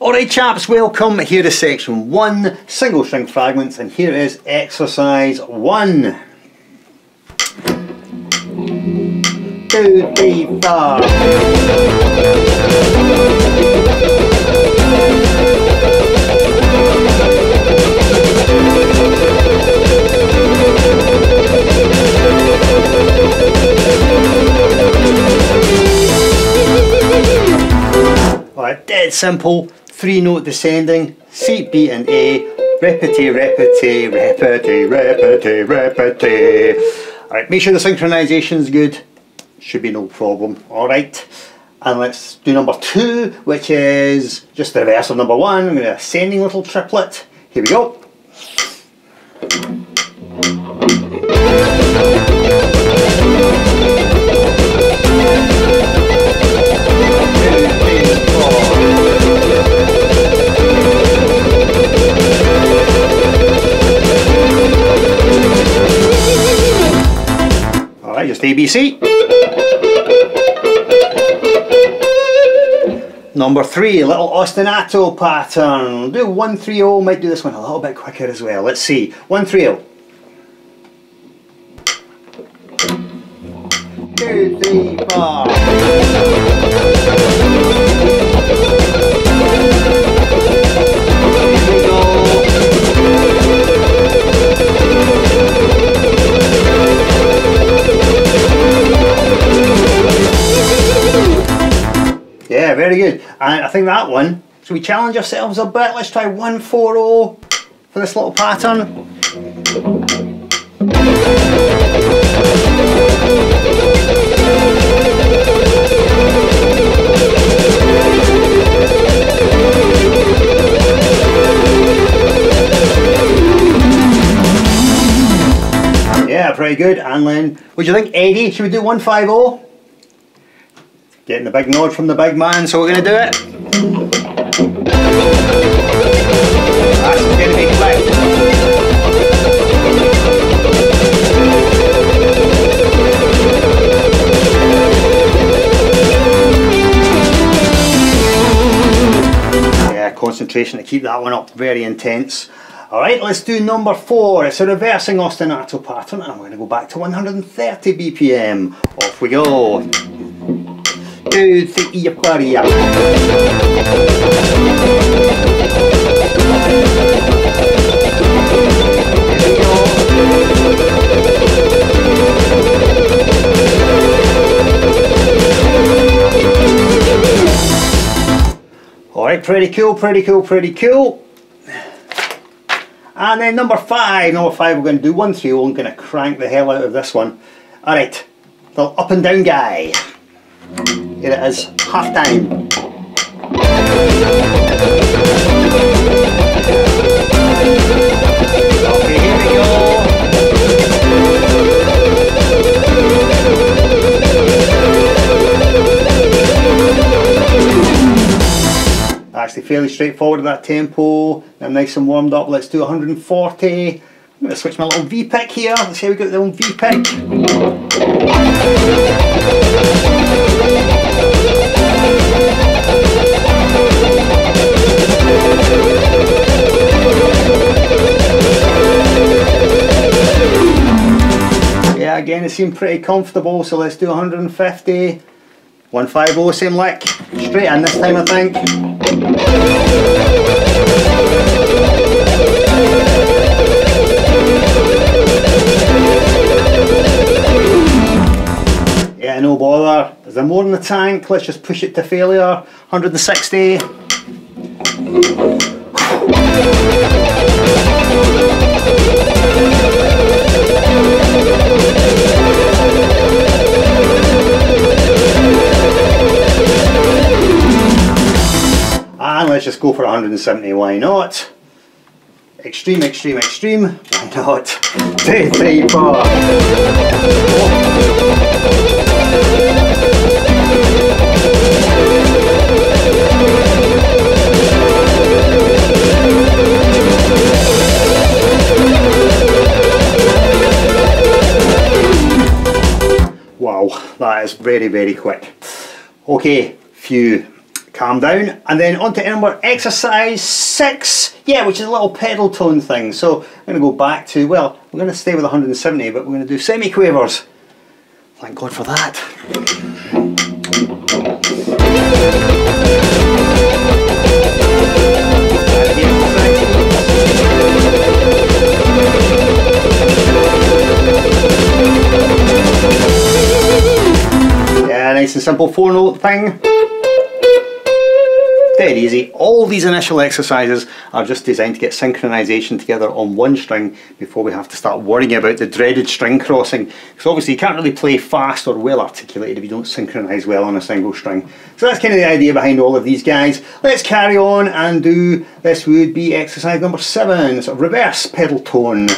Alright chaps, welcome. Here is section 1, single string fragments, and here is exercise 1. Two, three, four. Alright, dead simple three note descending, C, B and A, repete, repete, repete, repete, repete. Alright, make sure the synchronisation is good, should be no problem, alright. And let's do number two, which is just the reverse of number one, I'm going to ascending little triplet. Here we go. Just Number three, little ostinato pattern. Do 130, might do this one a little bit quicker as well. Let's see. 130. Two, three, four. I think that one, so we challenge ourselves a bit. Let's try 140 for this little pattern. Yeah, pretty good. And then, what do you think, Eddie? Should we do 150? Getting the big nod from the big man, so we're going to do it. Concentration to keep that one up, very intense. Alright, let's do number four. It's a reversing ostinato pattern and I'm going to go back to 130 BPM. Off we go Alright, pretty cool, pretty cool, pretty cool. And then number five, number five, we're going to do one three. I'm going to crank the hell out of this one. Alright, the up and down guy. It is, half time. Actually fairly straightforward at that tempo. I'm nice and warmed up. Let's do 140. I'm going to switch my little V-pick here. Let's see how we got the old V-pick. Again it seemed pretty comfortable, so let's do 150. 150, same lick. Straight in this time I think. Yeah, no bother. Is there more in the tank? Let's just push it to failure. 160. 170, why not? Extreme, extreme, extreme, why not? Three, four. Wow, that is very, very quick. Okay, few calm down. And then on to number exercise six. Yeah which is a little pedal tone thing. So I'm going to go back to well we're going to stay with 170 but we're going to do semi-quavers. Thank god for that. Yeah nice and simple four note thing Dead easy. All these initial exercises are just designed to get synchronization together on one string before we have to start worrying about the dreaded string crossing. Because obviously you can't really play fast or well articulated if you don't synchronize well on a single string. So that's kind of the idea behind all of these guys. Let's carry on and do, this would be exercise number seven, so reverse pedal tone.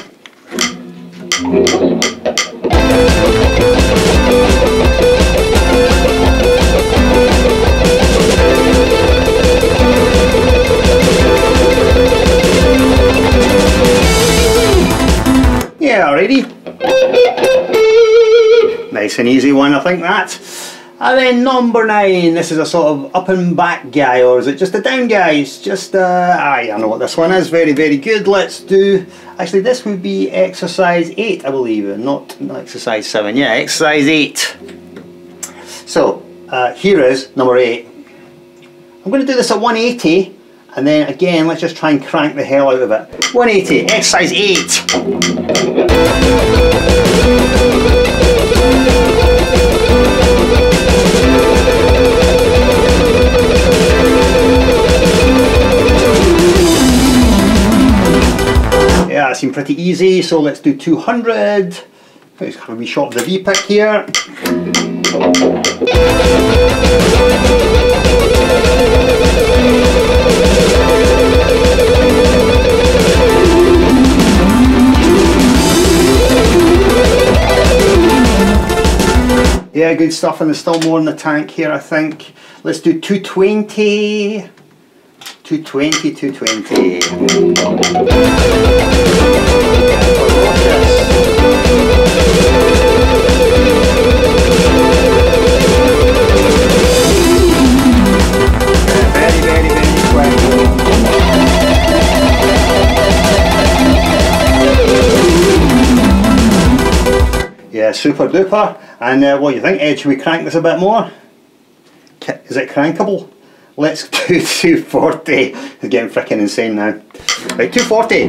Nice and easy one, I think that. And then number nine, this is a sort of up and back guy, or is it just a down guy? It's just, uh, I don't know what this one is, very, very good. Let's do, actually this would be exercise eight, I believe, not, not exercise seven, yeah, exercise eight. So, uh, here is number eight. I'm going to do this at 180 and then again let's just try and crank the hell out of it 180 exercise 8 seemed pretty easy so let's do 200 let's have a wee shot of the V pick here Yeah, good stuff, and there's still more in the tank here, I think. Let's do 220. 220, 220. Very, very, very quick. Yeah, super duper. And uh, what do you think, Ed? Should we crank this a bit more? Is it crankable? Let's do 240. It's getting freaking insane now. Right, 240.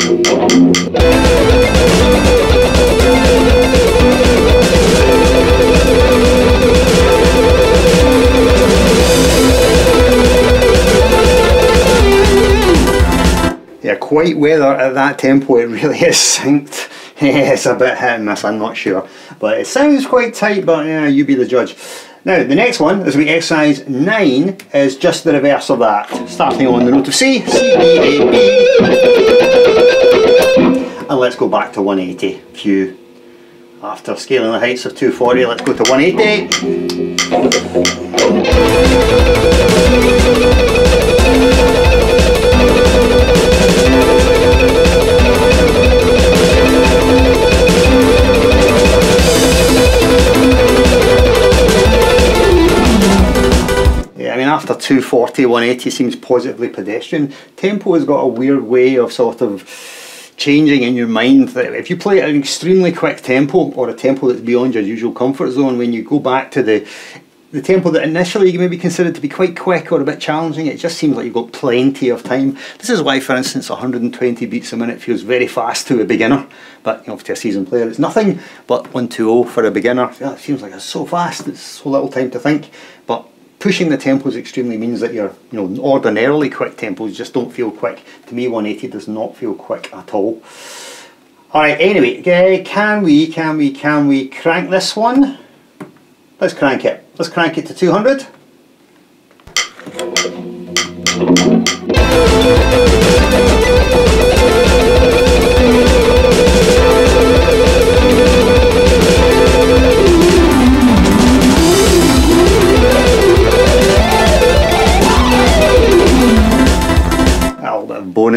Yeah, quite weather at that tempo, it really is synced. it's a bit hit and miss, I'm not sure. But it sounds quite tight, but yeah, you be the judge. Now, the next one, as we exercise 9, is just the reverse of that. Starting on the note of C, C, E, A, B. And let's go back to 180. Few. After scaling the heights of 240, let's go to 180. After 240, 180 seems positively pedestrian. Tempo has got a weird way of sort of changing in your mind that if you play at an extremely quick tempo or a tempo that's beyond your usual comfort zone when you go back to the the tempo that initially you maybe considered to be quite quick or a bit challenging, it just seems like you've got plenty of time. This is why, for instance, 120 beats a minute feels very fast to a beginner, but you know, to a seasoned player it's nothing, but 120 for a beginner, yeah, it seems like it's so fast, it's so little time to think, but pushing the tempos extremely means that your you know ordinarily quick tempos just don't feel quick. To me 180 does not feel quick at all. Alright, anyway, eh, can we, can we, can we crank this one? Let's crank it. Let's crank it to 200.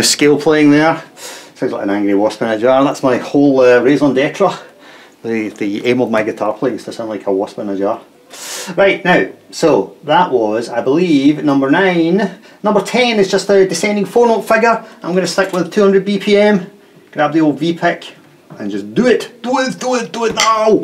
Scale playing there. Sounds like an angry wasp in a jar. That's my whole uh, raison d'etre. The, the aim of my guitar playing is to sound like a wasp in a jar. Right, now, so that was, I believe, number 9. Number 10 is just a descending 4 note figure. I'm going to stick with 200 BPM, grab the old V-pick and just do it, do it, do it, do it now!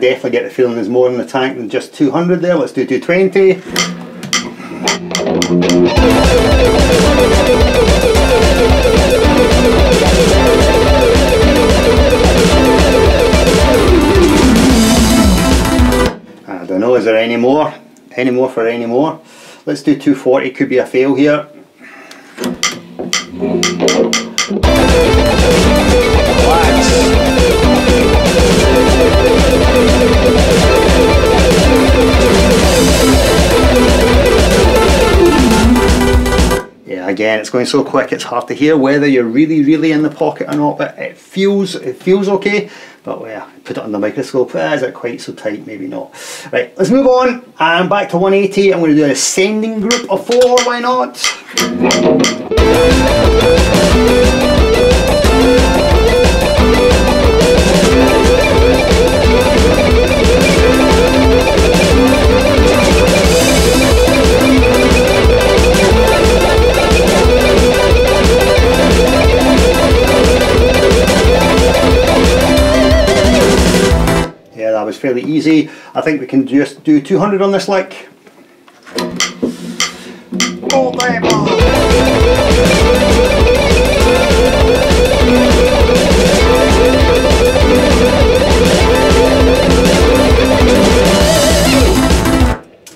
Definitely get the feeling there's more in the tank than just 200 there. Let's do 220. I don't know, is there any more? Any more for any more? Let's do 240, could be a fail here. Again, it's going so quick it's hard to hear whether you're really, really in the pocket or not, but it feels it feels okay. But yeah, put it on the microscope, uh, is it quite so tight? Maybe not. Right, let's move on. I'm back to 180. I'm going to do an ascending group of four, why not? fairly easy. I think we can just do 200 on this lick.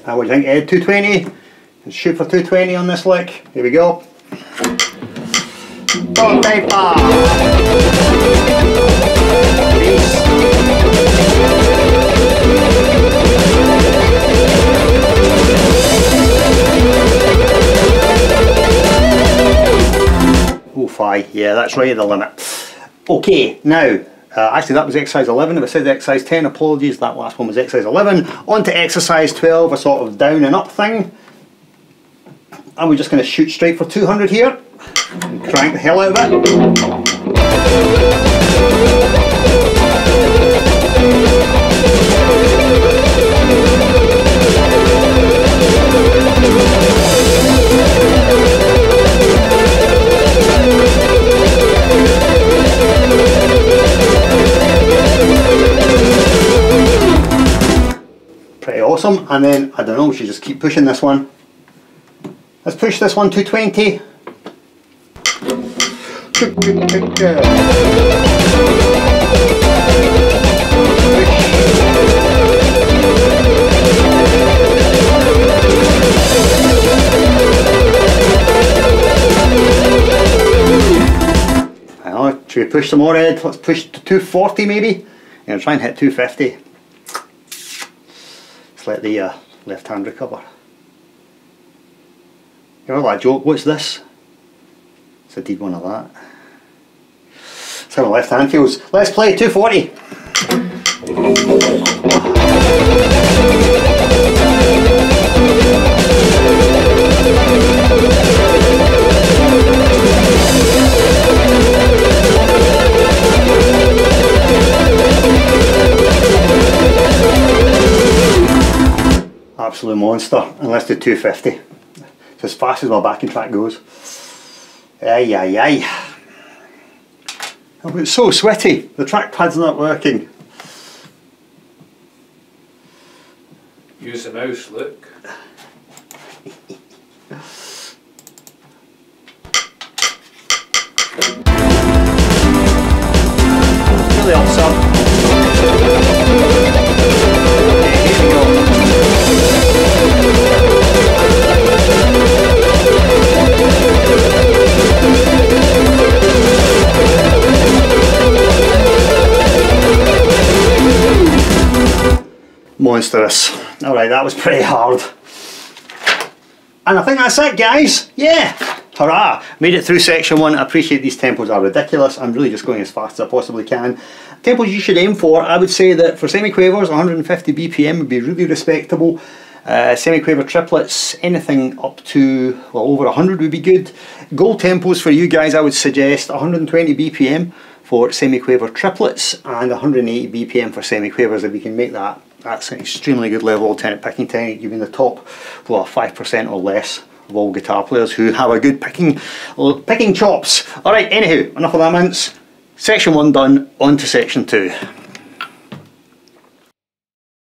I oh, would think, Ed? 220? Shoot for 220 on this lick. Here we go. Oh, Yeah, that's right at the limit. Okay, now, uh, actually that was exercise 11. If I said exercise 10, apologies, that last one was exercise 11. On to exercise 12, a sort of down and up thing. And we're just going to shoot straight for 200 here. And crank the hell out of it. And then, I don't know, we should just keep pushing this one. Let's push this one to 20. Should we push some more Ed? Let's push to 240 maybe. Yeah, try and hit 250. Let's let the uh, left hand recover. You know that joke, what's this? So I did one of that. That's how my left hand feels. Let's play 240. Absolute monster and let's do 250 it's as fast as my backing track goes. Ay ay ay. Oh, it's so sweaty. The trackpad's not working. Use the mouse look. Really awesome monstrous. Alright, that was pretty hard. And I think that's it guys. Yeah, Hurrah! Made it through section one. I appreciate these tempos are ridiculous. I'm really just going as fast as I possibly can. Tempos you should aim for, I would say that for semi-quavers, 150 BPM would be really respectable. Uh, semi-quaver triplets, anything up to well over 100 would be good. Goal tempos for you guys, I would suggest 120 BPM for semi-quaver triplets and 180 BPM for semi-quavers if we can make that. That's an extremely good level alternate picking technique, giving the top well 5% or less of all guitar players who have a good picking picking chops. Alright, anywho, enough of that mince. Section 1 done, on to section 2.